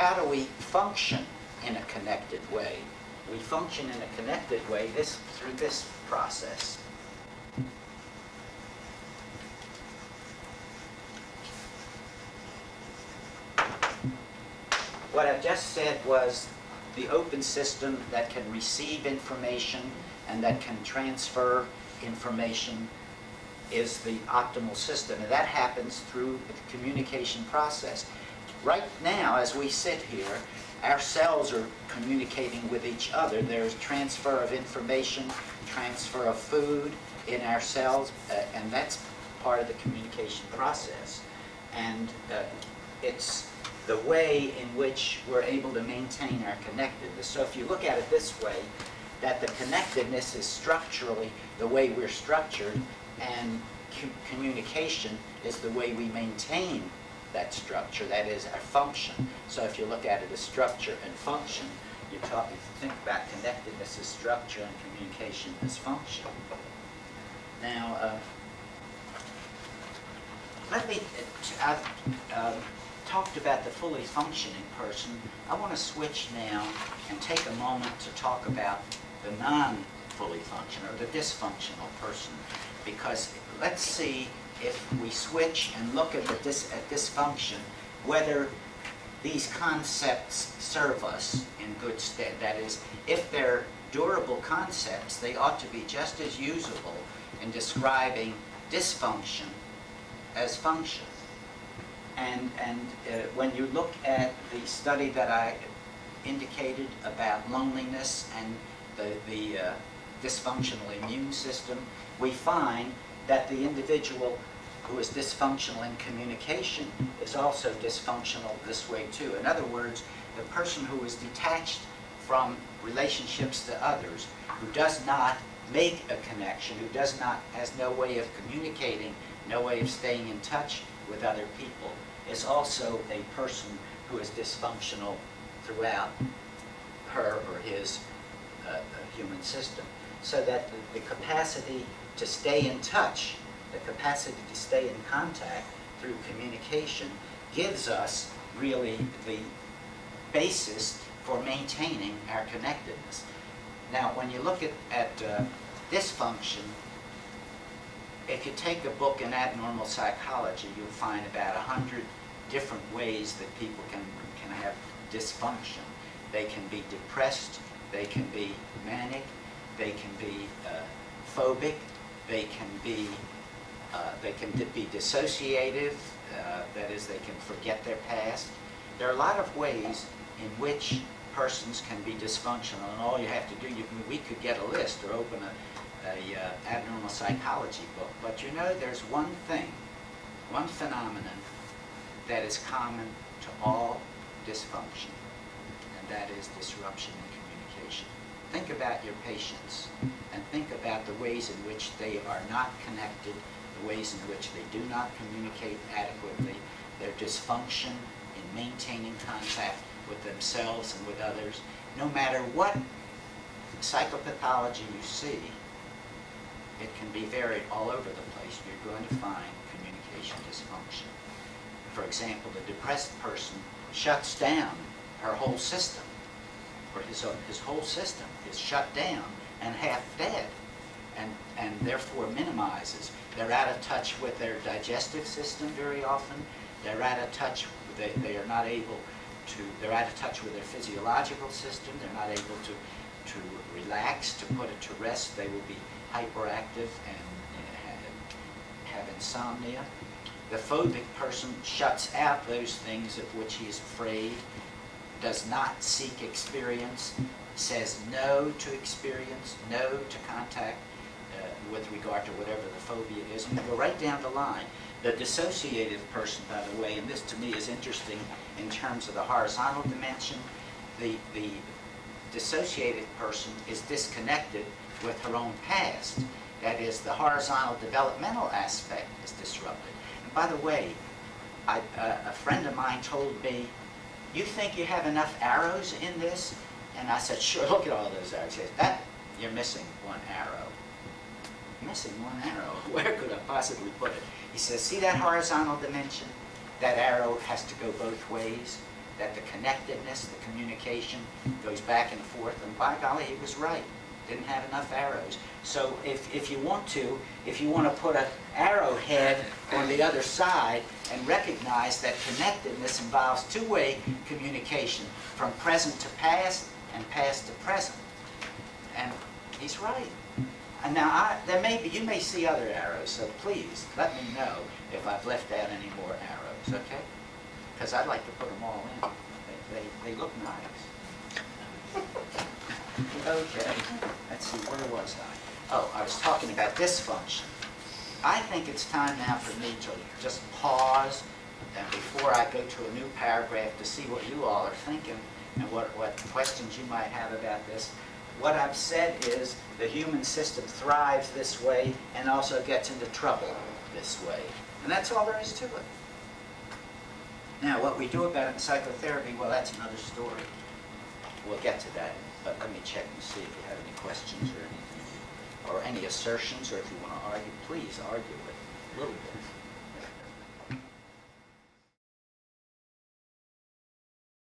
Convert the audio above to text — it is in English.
how do we function in a connected way? We function in a connected way this, through this process. What I've just said was the open system that can receive information and that can transfer information is the optimal system. And that happens through the communication process. Right now, as we sit here, our cells are communicating with each other. There's transfer of information, transfer of food in our cells, uh, and that's part of the communication process. And uh, it's the way in which we're able to maintain our connectedness. So if you look at it this way, that the connectedness is structurally the way we're structured, and communication is the way we maintain that structure, that is a function. So if you look at it as structure and function, you talk, you think about connectedness as structure and communication as function. Now, uh, let me, uh, I've uh, talked about the fully functioning person. I want to switch now and take a moment to talk about the non-fully functional or the dysfunctional person because let's see if we switch and look at, the dis at dysfunction, whether these concepts serve us in good stead. That is, if they're durable concepts, they ought to be just as usable in describing dysfunction as function. And, and uh, when you look at the study that I indicated about loneliness and the, the uh, dysfunctional immune system, we find that the individual who is dysfunctional in communication is also dysfunctional this way too. In other words, the person who is detached from relationships to others, who does not make a connection, who does not, has no way of communicating, no way of staying in touch with other people, is also a person who is dysfunctional throughout her or his uh, human system. So that the, the capacity to stay in touch, the capacity to stay in contact through communication gives us really the basis for maintaining our connectedness. Now, when you look at, at uh, dysfunction, if you take a book in abnormal psychology, you'll find about a hundred different ways that people can, can have dysfunction. They can be depressed, they can be manic, they can be uh, phobic, they can be uh, they can be dissociative, uh, that is, they can forget their past. There are a lot of ways in which persons can be dysfunctional, and all you have to do, you, we could get a list or open a, a uh, abnormal psychology book, but you know, there's one thing, one phenomenon that is common to all dysfunction, and that is disruption in communication. Think about your patients and think about the ways in which they are not connected, the ways in which they do not communicate adequately, their dysfunction in maintaining contact with themselves and with others. No matter what psychopathology you see, it can be varied all over the place. You're going to find communication dysfunction. For example, the depressed person shuts down her whole system or his, his whole system is shut down and half dead and, and therefore minimizes. They're out of touch with their digestive system very often. They're out of touch, they, they are not able to, they're out of touch with their physiological system. They're not able to, to relax, to put it to rest. They will be hyperactive and uh, have insomnia. The phobic person shuts out those things of which he is afraid does not seek experience, says no to experience, no to contact uh, with regard to whatever the phobia is, and go right down the line. The dissociative person, by the way, and this to me is interesting in terms of the horizontal dimension, the, the dissociative person is disconnected with her own past. That is, the horizontal developmental aspect is disrupted. And by the way, I, uh, a friend of mine told me you think you have enough arrows in this? And I said, sure, look at all those arrows. He that, you're missing one arrow. Missing one arrow? Where could I possibly put it? He says, see that horizontal dimension? That arrow has to go both ways. that the connectedness, the communication goes back and forth, and by golly, he was right. Didn't have enough arrows. So if, if you want to, if you want to put an arrowhead on the other side and recognize that connectedness involves two-way communication from present to past and past to present. And he's right. And now, I, there may be, you may see other arrows, so please, let me know if I've left out any more arrows, okay? Because I'd like to put them all in. They, they, they look nice. Okay, let's see, where was I? Oh, I was talking about dysfunction. I think it's time now for me to just pause and before I go to a new paragraph to see what you all are thinking and what, what questions you might have about this. What I've said is the human system thrives this way and also gets into trouble this way. And that's all there is to it. Now, what we do about it in psychotherapy, well, that's another story. We'll get to that, check and see if you have any questions or anything, or any assertions, or if you want to argue, please argue it a little bit.